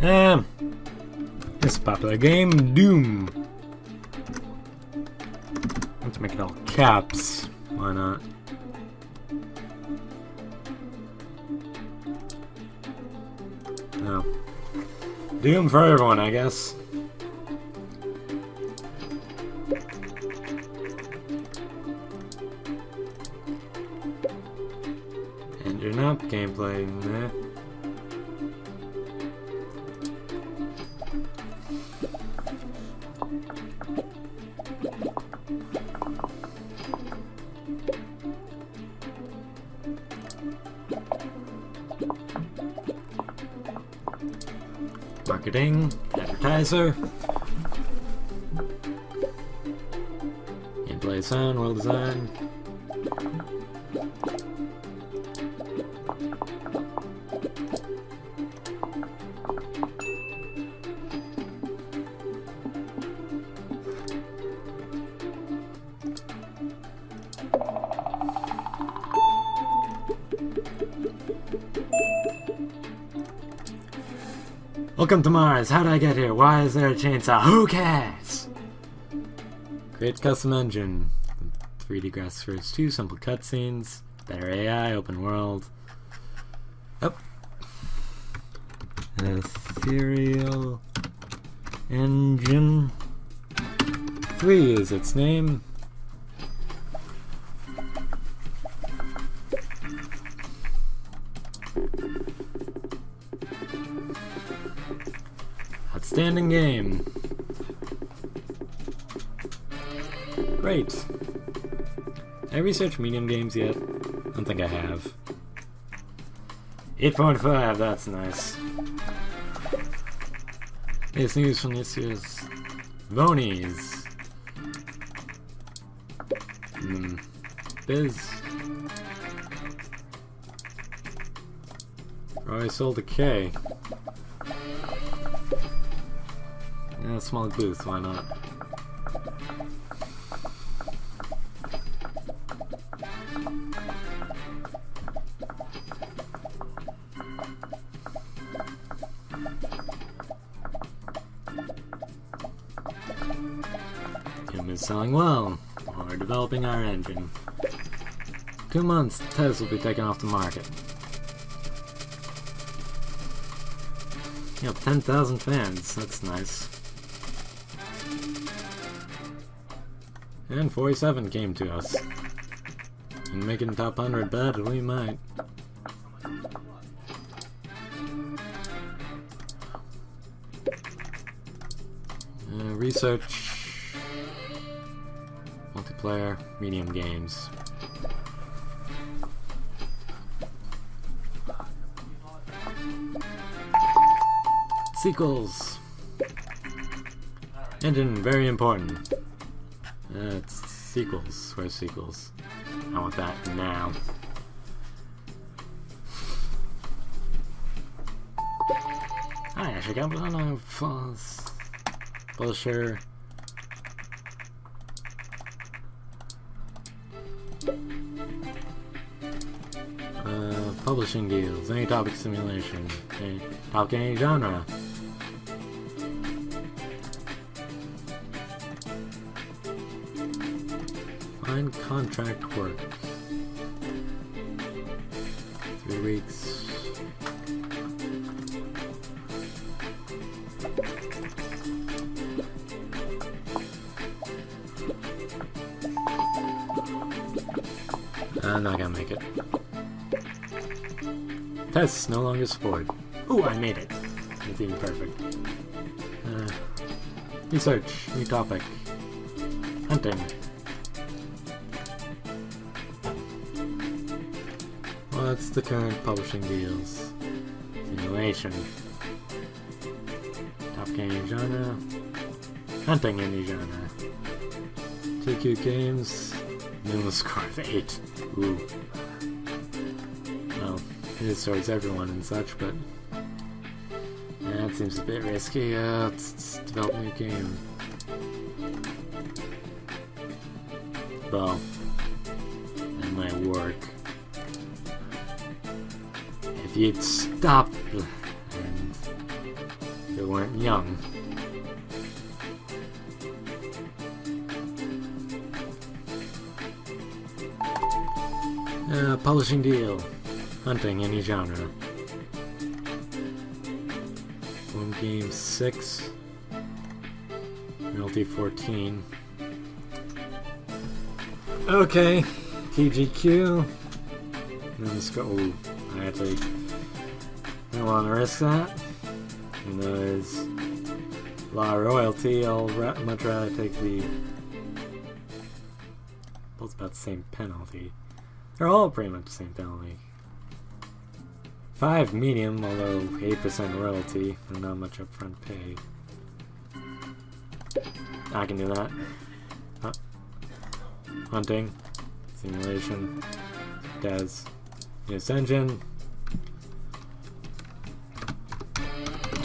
Um, it's a popular game, Doom. Let's make it all caps. Why not? No. Doom for everyone, I guess. Engine up, gameplay, meh. Marketing, advertiser. Gameplay sound, well designed. Welcome to Mars. How did I get here? Why is there a chainsaw? Who cares? Create custom engine. 3D graphics 2, simple cutscenes, better AI, open world. Yep. Ethereal Engine 3 is its name. Outstanding game. Great. Have I researched medium games yet? I don't think I have. 8.5, that's nice. It's news from this year's Vonies. Hmm. Biz. Roy sold a K. Yeah, small booth, why not? Doom is selling well. We're developing our engine. Two months, Tez will be taken off the market. You have 10,000 fans, that's nice. And 47 came to us. And making top 100 bet, we might. Uh, research. Multiplayer, medium games. Sequels. Engine, very important. Uh, it's sequels. Where's sequels? I want that now. Hi, Ashley Kaplan, Falls, Publisher. Uh, publishing deals, any topic simulation, any topic any genre. Contract work. Three weeks. I'm not gonna make it. Tests no longer supported. Ooh, I made it. It's even perfect. Uh, research, new topic. Hunting. What's the current publishing deals? Simulation. Top game genre. Hunting any genre. TQ Games. Score of 8. Ooh. Well, it towards everyone and such, but... It seems a bit risky. Uh, let's, develop a new game. Well, If you'd stop and weren't young. Uh, publishing deal. Hunting, any genre. One game 6. Royalty 14. Okay, TGQ. Then let's go. I actually don't want to risk that. And there's law royalty. I'll much rather take the. Both about the same penalty. They're all pretty much the same penalty. 5 medium, although 8% royalty, and not much upfront pay. I can do that. Uh, hunting, simulation, Des, yes engine,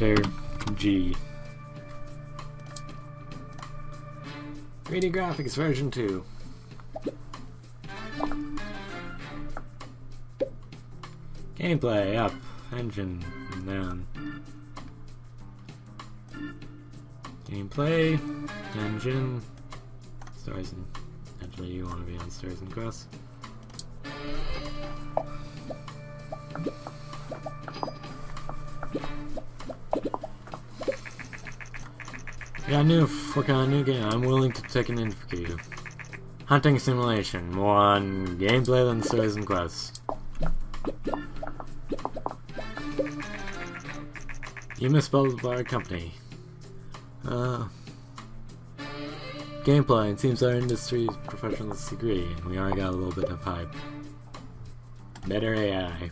tier G. 3D graphics version 2. Gameplay up, engine down. Gameplay, engine, stars and actually you want to be on stars and cross. A new a new game. I'm willing to take an interview. Hunting simulation, more on gameplay than stories and quests. You misspelled our company. Uh, gameplay, it seems our industry professionals agree, and we already got a little bit of hype. Better AI.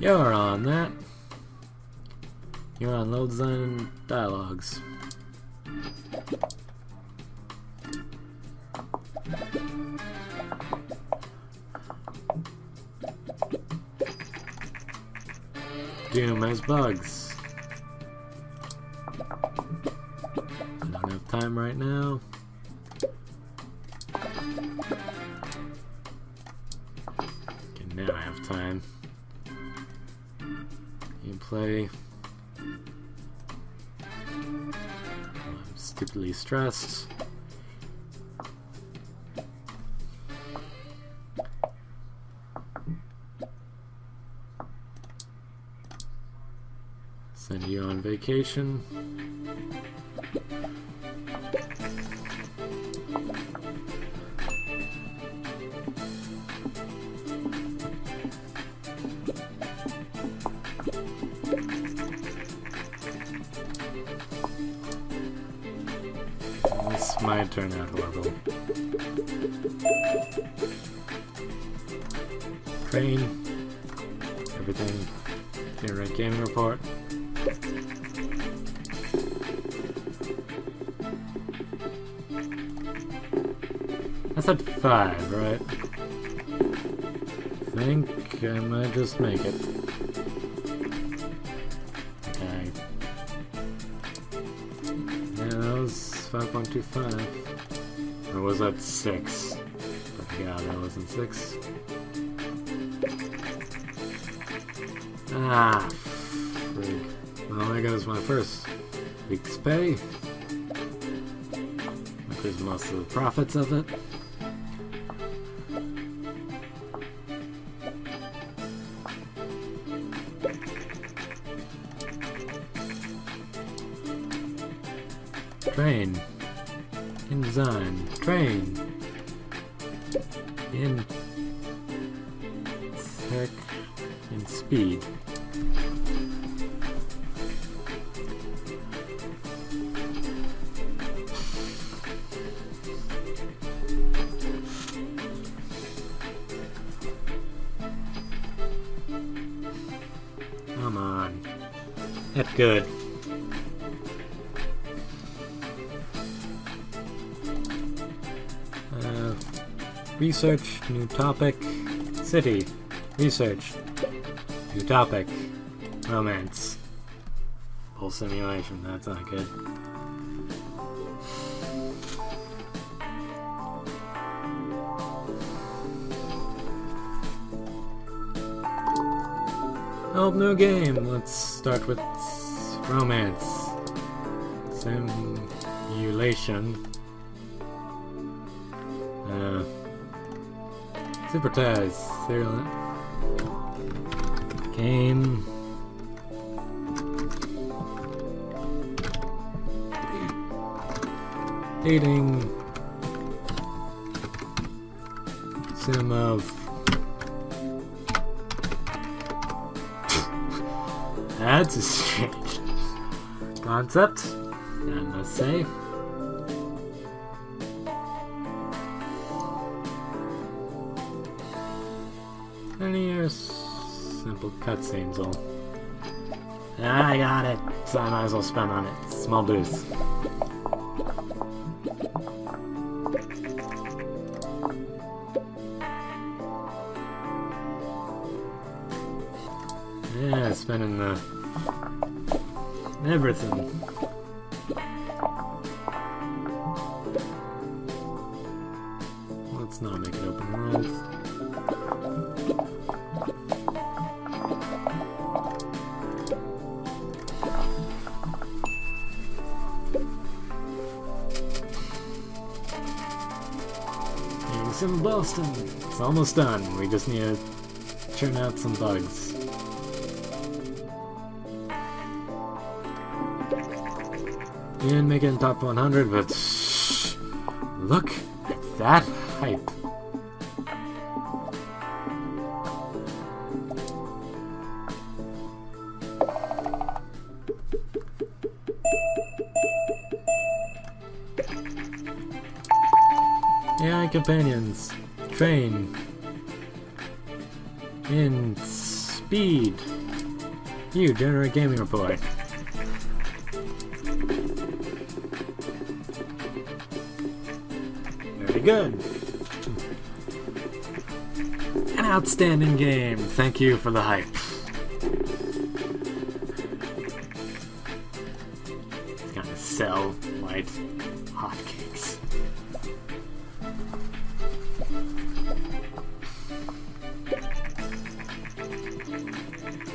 You're on that. You're on load design dialogues. Doom has bugs. I don't have time right now. Okay, now I have time. You play. Stupidly stressed. Send you on vacation. Might turn out horrible. Train. Everything. Generate gaming report. I said five, right? I think I might just make it. 5.25. Or was that 6? But yeah, that wasn't 6. Ah, frig. Well, there goes my first week's pay. There's most of the profits of it. Train. Train. In tech. In speed. Come on. That's good. Research, new topic, city, research, new topic, romance, full simulation, that's not good. Oh, new game. Let's start with Romance. Simulation. Super Taz. Serial. Game. Dating. Sim of. That's a strange concept, I must say. Cutscenes all. Ah, I got it, so I might as well spend on it. Small boost. Yeah, spending the everything. Some Boston. It's almost done. We just need to churn out some bugs. Didn't make it in top 100, but look at that hype. Companions, in speed. You generate gaming report. Very good. An outstanding game. Thank you for the hype.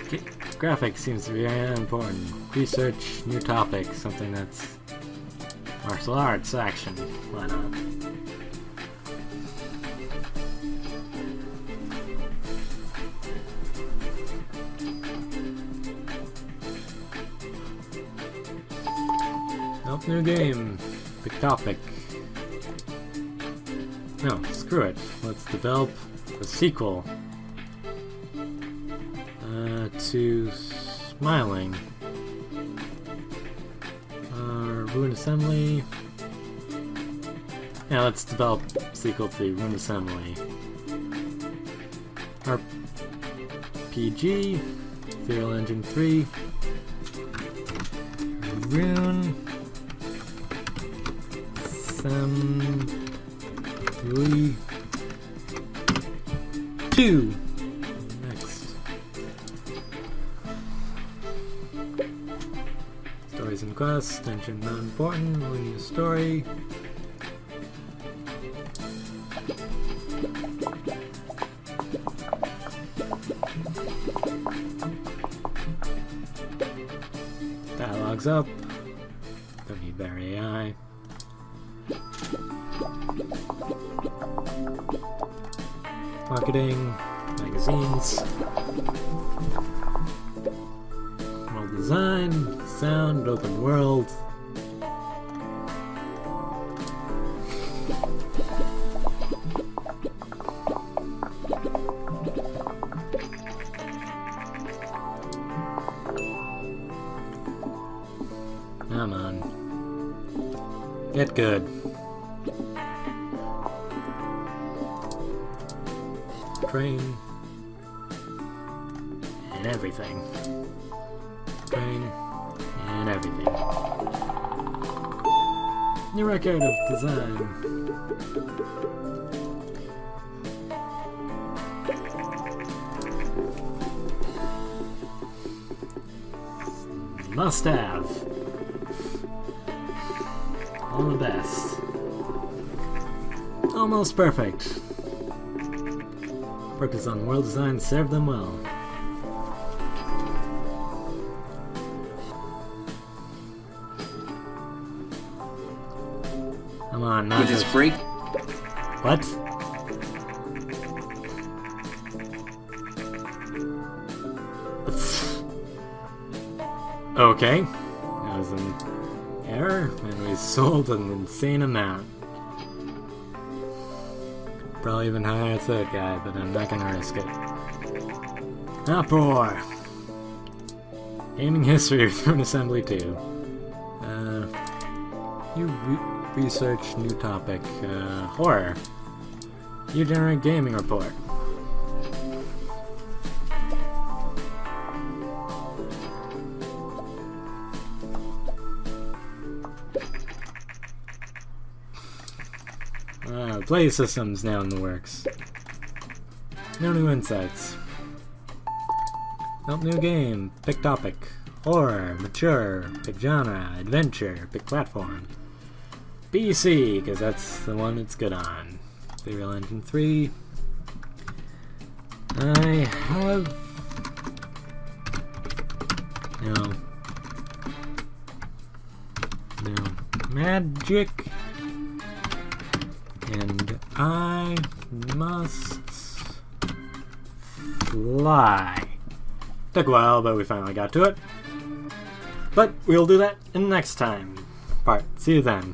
Graphics seems to be very important. Research, new topic, something that's martial arts, action. Why not? Nope, new game. Big topic. No, screw it. Let's develop a sequel to Smiling. Uh, Ruin Assembly. Yeah, let's develop sequel to Ruin Assembly. RPG, Serial Engine 3, Rune, Stories and quests, tension not important, we need a story. Dialogue's up. Design, sound, open world. Come on. Get good. New record of design. Must have. All the best. Almost perfect. Focus on world design served them well. Come on, not with his break. What? Okay. That was an error, and we sold an insane amount. Probably even higher to that guy, but I'm not gonna risk it. Ah, Uproar! Gaming history of Throne Assembly 2. You re- research new topic, uh, horror. You generate gaming report. Uh, play systems now in the works. No new insights. Nope, new game. Pick topic. Horror, mature, pick genre, adventure, pick platform. PC, because that's the one it's good on. Serial Engine 3. I have. No. No. Magic. And I must fly. Took a while, but we finally got to it. But we'll do that in the next time part. See you then.